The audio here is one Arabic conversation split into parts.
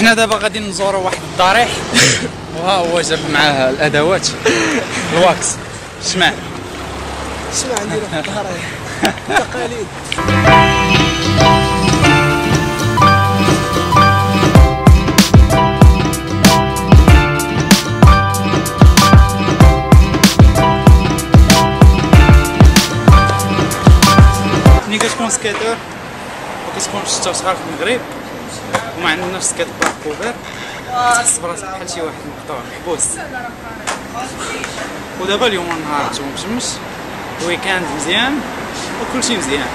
حنا دابا غادي نزورو واحد الضريح وها هو جاب معاه الادوات. ال wax. اسمع. اسمع عندنا في الظهر تقاليد. ملي كتكون skateur وكتكون الشتا صغار في المغرب وما عندناش skatepark couvert تحس براسك بحال شي واحد مقطوع محبوس ودابا اليوم النهار مشمش weekend مزيان. وكلشي مزيان.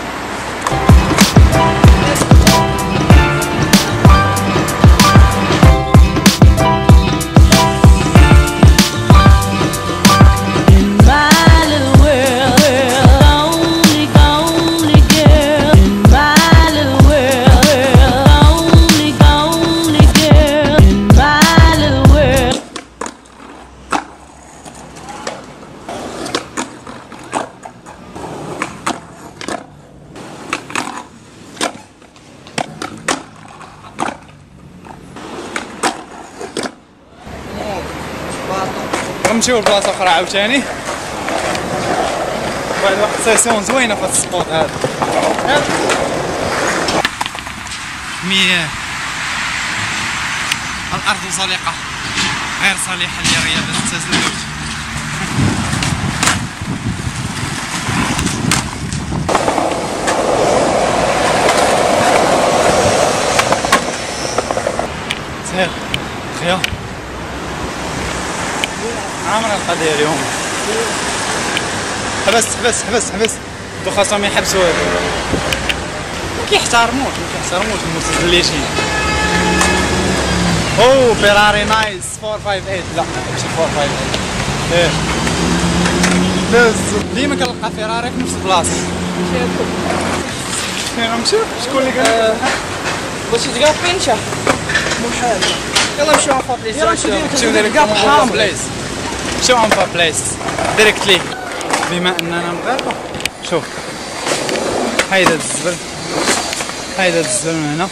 غنمشيو لبلاصه أخرى عاوتاني. واحد واحد session زوينة في ال spot هذا. مياه الأرض صليقة. غير صالحه لرياضه التزلج سير. خيا عامر القضية اليوم. حبس حبس حبس حبس دو خاصهم يحبسوا ما كيحترموش ما كيحترموش المتزلجين. اوه فيراري nice. 458 لا ماشي 458 إيه. دز ديما كنلقى فيراري في نفس البلاصة. فين غنمشيو شكون اللي قال؟ باش تلقى بينشا محال يلا نمشيو على فابريس يلا نمشيو اون بليس نمشيو اون بليس ديريكتلي بما أننا مغاربه شوف هايدا الزبل. هايدا الزبل من هنا.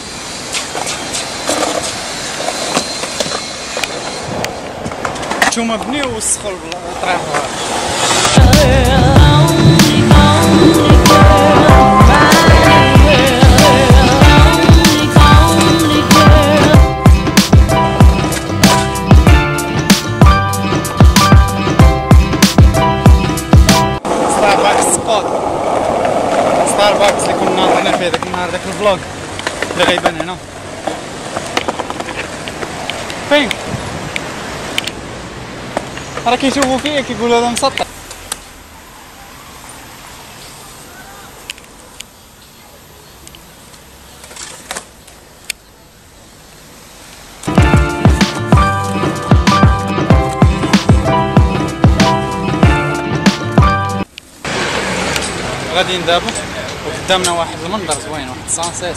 نتوما بنيو وسخوا الطريق اللي غيبان هنا. فين؟ راه كيشوفوا فيه كيقولوا هذا مسطح. غاديين دابا وقدامنا واحد المنظر زوين واحد السانسيت.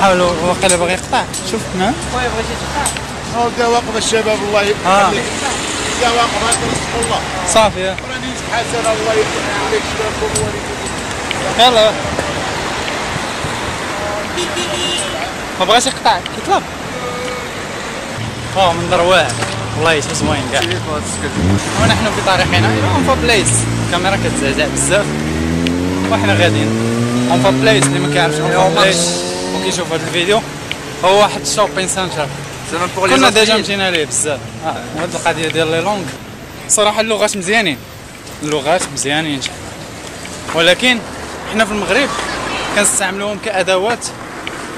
حاولوا وقيلا باغي يقطع. شوف. نعم خويا بغيتي تقطع هاو بدا واقف الشباب الله آه. يخليك بدا واقف هذا رزق الله. صافي ها. راني حسن الله يفتح عليك شبابكم ووالديكم يلا. ما بغاش يقطع كيطلب. آه منظر واعر يشوف زوين كاع ونحن في طريقنا إلى Anfa Place الكاميرا كتزعزع بزاف. وحنا غاديين. Anfa Place اللي ما كيعرفش Anfa Place وكيشوف هذا الفيديو. هو واحد ال shopping center كنا déjà مشينا ليه بزاف. آه هاد القضية ديال les langues صراحة اللغات مزيانين اللغات مزيانين ولكن حنا في المغرب كنستعملوهم كأدوات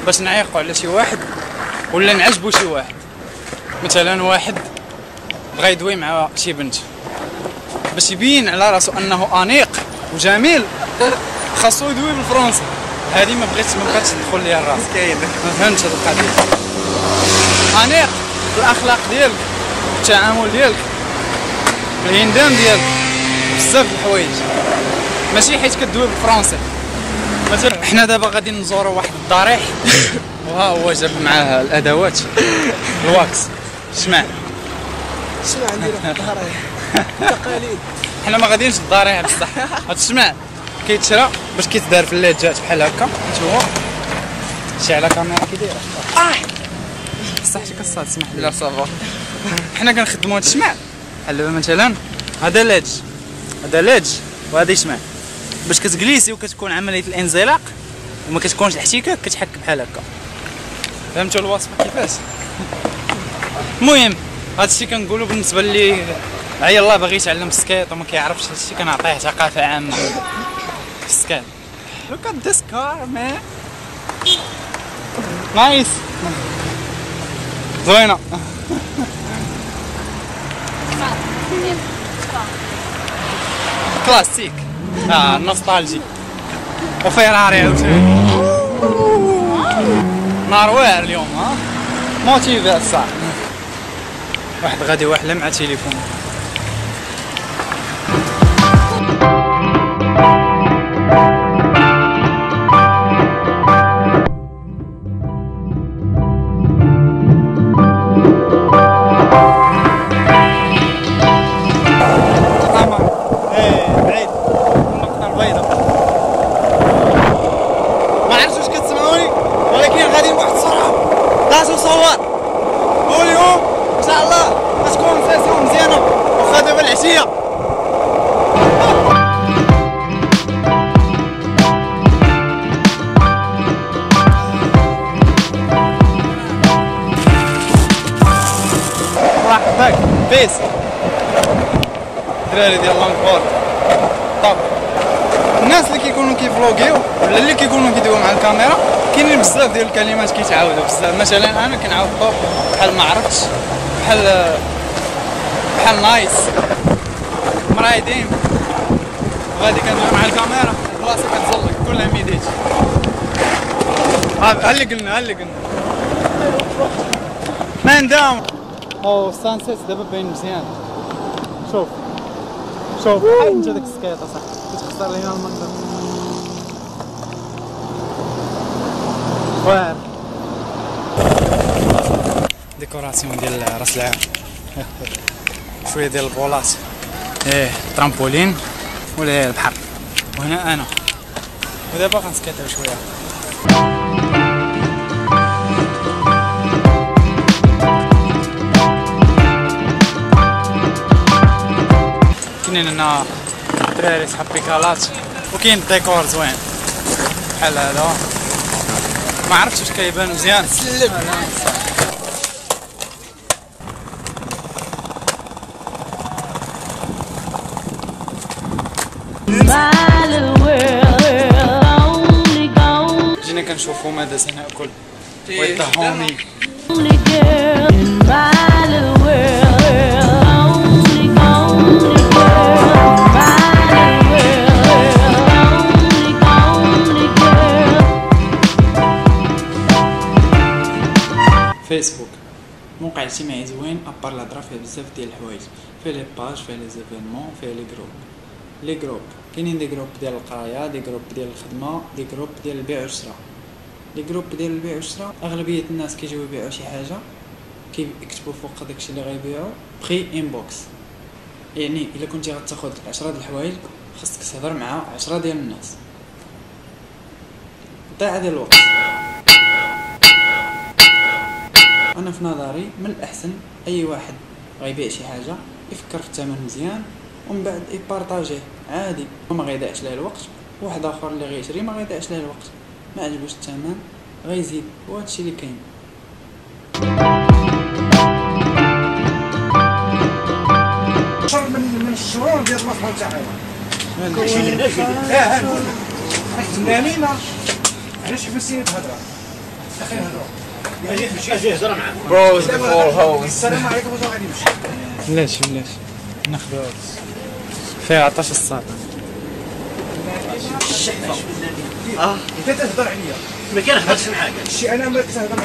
باش نعيقوا على شي واحد ولا نعجبوا شي واحد. مثلا واحد بغى يدوي مع شي بنت. باش يبين على راسو أنه أنيق وجميل خاصو يدوي بالفرنسي. هذه ما بغيتش ما بغاتش تدخل ليا الراس. كاين. ما فهمتش هاد القضية. أنيق الأخلاق ديالك التعامل ديالك الهندام ديالك بزاف الحوايج. ماشي حيت كدوي بالفرنسي. مثلا. حنا دابا غادي نزورو واحد الضريح وها هو جاب معاه الأدوات. ال wax. اسمع اسمع عندنا في الظهر تقاليد حنا ما غاديينش للضريح بصح. هاد الشمع كيتشرى باش كيتدار في ال ledgeات بحال هكا. انتو شي على كاميرا كي دايره آه. بصح شي كصاد سمح لي. لا ça va. حنا كنخدموا هاد الشمع بحال دابا مثلا هذا ledge. هذا ledge وهذا يشمع باش كتجليسي وكتكون عملية الانزلاق وما كتكونش الاحتكاك كتحك بحال هكا. فهمتوا الوصفه كيفاش؟ المهم هذا الشيء كنقولوا بالنسبة اللي عيا الله باغي يتعلم ال skate وما كيعرفش هذا الشيء كنعطيه ثقافة عامة في ال skate Look at this car man. nice زوينة. كلاسيك آه nostalgie وفيراري عاوتاني. نهار واعر اليوم ها؟ motivé الصح واحد غادي واحلة مع تليفون peace. الدراري ديال longboard top الناس اللي كيكونوا كيفلوغيو ولا اللي كيكونوا كيدويو مع الكاميرا كاينين بزاف ديال الكلمات كيتعاودوا بزاف. مثلا أنا كنعاود top بحال ما عرفتش بحال بحال nice مرايدين وغادي كندوي مع الكاميرا. البلاصه كتزلق كلها ميديت ها اللي قلنا ها اللي قلنا. man down oh sunset دابا باين مزيان شوف شوف بحال انت داك السكيطه صح كتخسر لينا المنظر واعر décoration ديال راس العام شوية ديال البولات إيه ترامبولين ولا البحر وهنا أنا ودابا غنسكيطيو شوية كاينين هنا دراري صحاب بيكالات وكاين ديكور زوين بحال هذا ما عرفتش واش كيبان مزيان سلم جينا كنشوفو ماذا سناكل ويطهوني only girl. فيسبوك موقع اجتماعي زوين à part الهضره فيه بزاف ديال الحوايج فيه les pages فيه les événements فيه les groupes les groupes كاينين des groupes ديال القرايه des groupes ديال الخدمه des groupes ديال البيع والشراء les groupes ديال البيع والشراء اغلبيه الناس كيجيو يبيعوا شي حاجة كيكتبوا فوق داكشي اللي غيبيعوا prix inbox يعني الا كنتي غتاخد 10 د الحوايج خاصك تهضر مع 10 ديال الناس ضيعه ديال الوقت أنا في نظري من الأحسن أي واحد غيبيع شي حاجة يفكر في الثمن مزيان ومن بعد يبارطاجيه عادي. وما غيضيعش ليه الوقت واحد آخر اللي غيشري ما غيضيعش ليه الوقت. ما عجبوش الثمن غيزيد. وهادشي اللي كاين. من من الشرور ديال المصنع تاعها آه نقول لك تنامينا علاش فسيت الهضره أخي نهضروا بروز فور هوز السلام عليكم واش غادي نمشي بلاش بلاش ناخذ فيها عطاش الصاد انت تهضر عليا ما كنهضرش معاك شي أنا ما كنهضر